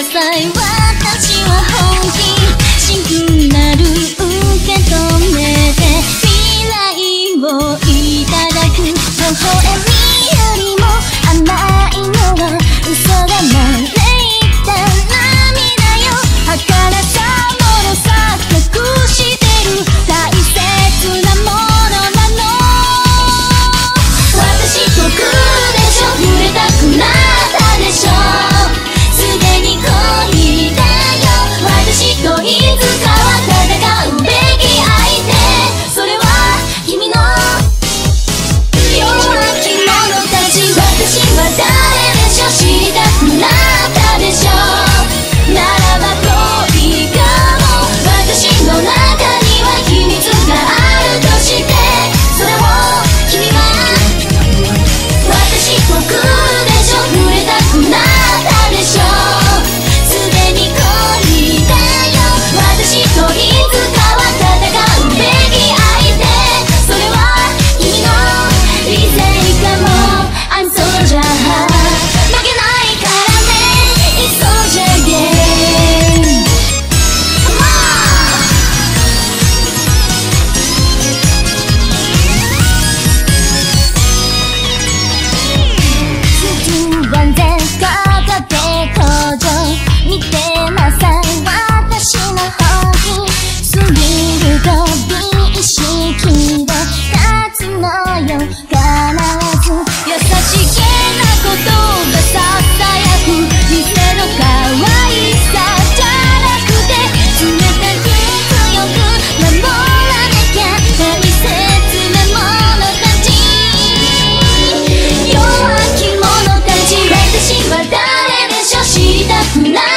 Yes, I was. Not